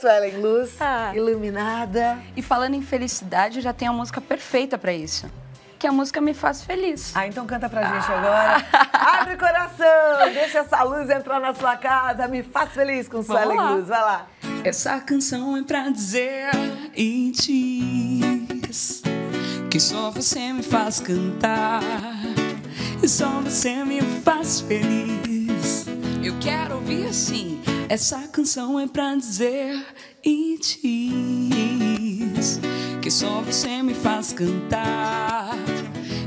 Suelen Luz, Ah. iluminada. E falando em felicidade, eu já tenho a música perfeita pra isso. Que a música me faz feliz. Ah, então canta pra gente agora. Abre o coração, deixa essa luz entrar na sua casa, me faz feliz com Suelen lá. Luz. Vai lá. Essa canção é pra dizer e diz que só você me faz cantar e só você me faz feliz. Eu quero ouvir assim. Essa canção é pra dizer e diz que só você me faz cantar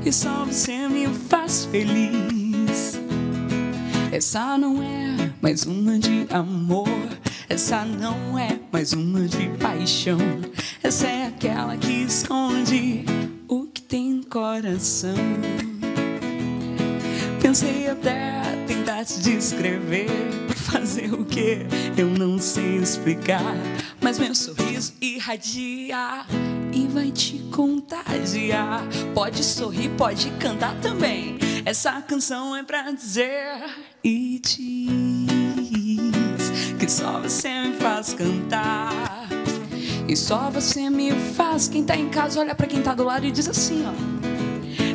e só você me faz feliz. Essa não é mais uma de amor. Essa não é mais uma de paixão. Essa é aquela que esconde o que tem no coração. Pensei até tentar te descrever. Fazer o que eu não sei explicar. Mas meu sorriso irradia e vai te contagiar. Pode sorrir, pode cantar também. Essa canção é pra dizer e diz que só você me faz cantar. E só você me faz. Quem tá em casa olha pra quem tá do lado e diz assim, ó.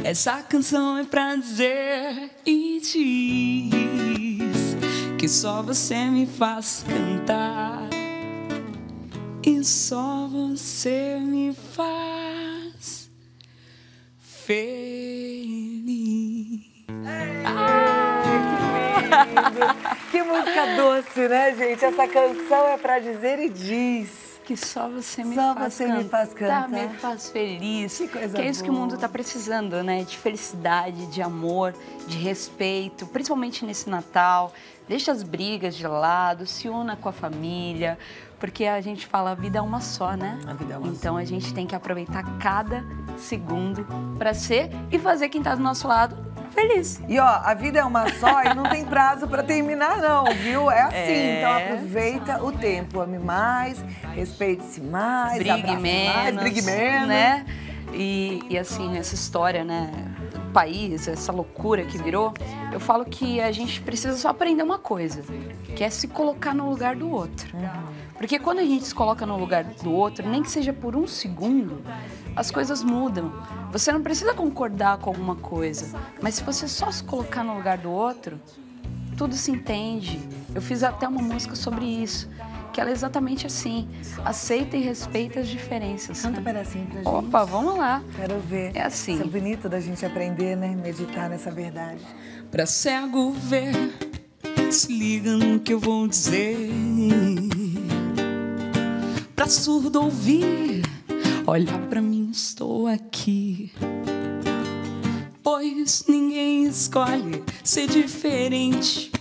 Essa canção é pra dizer e diz que só você me faz cantar. E só você me faz feliz. Que música doce, né, gente? Essa canção é pra dizer e diz. Que só você me Só faz você cantar, me faz cantar. me faz feliz. Que coisa que é isso que o boa. mundo tá precisando, né? De felicidade, de amor, de respeito, principalmente nesse Natal. Deixa as brigas de lado, se una com a família, porque a gente fala a vida é uma só, né? A vida é uma então a gente tem que aproveitar cada segundo para ser e fazer quem tá do nosso lado feliz. E ó, a vida é uma só e não tem prazo pra terminar, não, viu? É assim. É. Então aproveita o tempo. Ame mais, respeite-se mais, brigue menos, mais, brigue menos. né? E, e assim, essa história, né, país, essa loucura que virou, eu falo que a gente precisa só aprender uma coisa, que é se colocar no lugar do outro. Porque quando a gente se coloca no lugar do outro, nem que seja por um segundo, as coisas mudam. Você não precisa concordar com alguma coisa, mas se você só se colocar no lugar do outro, tudo se entende. Eu fiz até uma música sobre isso, que ela é exatamente assim: aceita e respeita as diferenças. Canta um né? pedacinho pra gente. Opa, vamos lá. Quero ver. É assim. Isso é bonito da gente aprender, né? Meditar nessa verdade. Pra cego ver, se liga no que eu vou dizer. Pra surdo ouvir, olha pra mim, estou aqui. Pois ninguém escolhe ser diferente.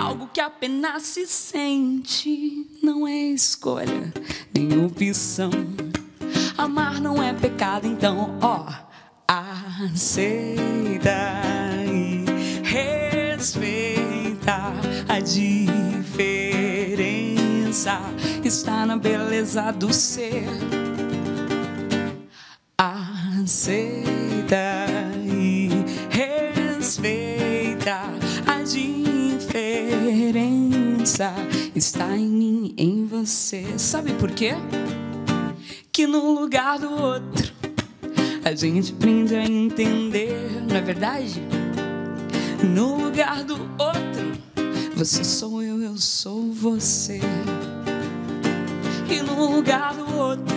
Algo que apenas se sente. Não é escolha, nem opção. Amar não é pecado, então, ó, aceita e respeita a diferença. Está na beleza do ser. Aceita diferença. Está em mim, em você. Sabe por quê? que no lugar do outro a gente aprende a entender, não é verdade? No lugar do outro, você sou eu, eu sou você. E no lugar do outro,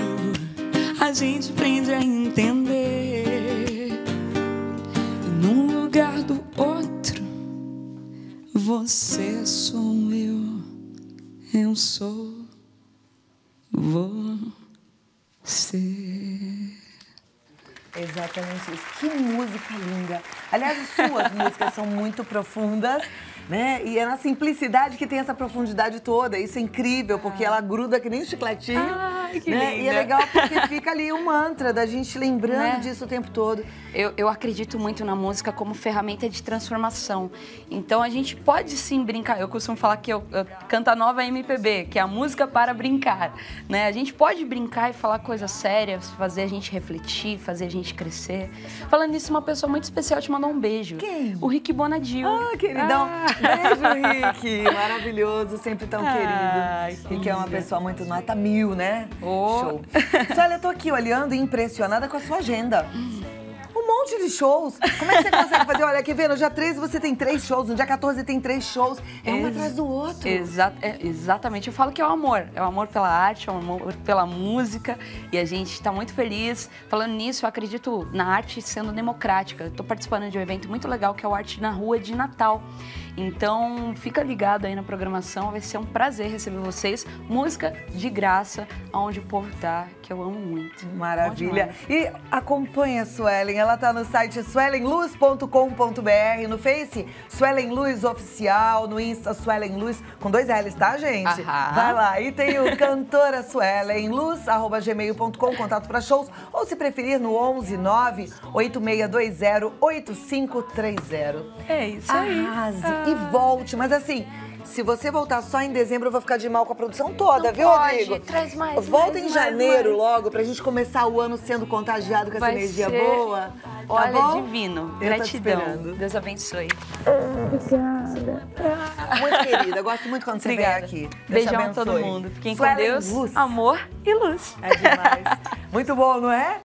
a gente aprende a entender. No lugar do outro, você sou eu sou você. Exatamente isso. Que música linda. Aliás, as suas músicas são muito profundas, né? E é na simplicidade que tem essa profundidade toda. Isso é incrível, porque ela gruda que nem um chicletinho. Ai, que né? E linda. é legal porque fica ali um mantra da gente lembrando Né? disso o tempo todo. Eu, eu acredito muito na música como ferramenta de transformação. Então a gente pode sim brincar. Eu costumo falar que eu, eu canto a nova MPB, que é a música para brincar. Né? A gente pode brincar e falar coisas sérias, fazer a gente refletir, fazer a gente crescer. Falando nisso, uma pessoa muito especial te mandou um beijo. Quem? O Rick Bonadil. Ah, queridão. Beijo, Rick. Maravilhoso, sempre tão Ai, querido. que Rick é uma pessoa muito nota mil, né? Oh. Show. Eu tô aqui olhando e impressionada com a sua agenda. Monte de shows. Como é que você consegue fazer? Olha, aqui vendo, no dia 13 você tem três shows, no dia 14 tem três shows. É um Ex- atrás do outro. Exa- é, exatamente. Eu falo que é o amor. É o amor pela arte, é o amor pela música. E a gente está muito feliz. Falando nisso, eu acredito na arte sendo democrática. Estou participando de um evento muito legal que é o Arte na Rua de Natal. Então, fica ligado aí na programação. Vai ser um prazer receber vocês. Música de graça, onde o povo tá, que eu amo muito. Maravilha. E acompanha a Suelen. Ela tá no site suelenluz.com.br, no Face, Suelen Luz Oficial, no Insta, Suelen Luz, com dois L's, tá, gente? Aham. Vai lá. E tem o cantora Suelen Luz, arroba gmail.com, contato para shows, ou se preferir, no 11 9 8620 8530. É isso aí. Arrase e volte. Mas assim, se você voltar só em dezembro, eu vou ficar de mal com a produção toda, Não viu, pode. Rodrigo? Traz mais, Volta mais, em mais, janeiro mais. logo, pra gente começar o ano sendo contagiado com essa Vai energia ser- boa. Tá Olha, bom? divino. Eu tô te Gratidão. esperando. Deus abençoe. Muito querida, eu gosto muito quando você Obrigada. vem aqui. Deus Beijão a todo mundo. Fiquem com Deus, Luz. amor e luz. É demais. muito bom, não é?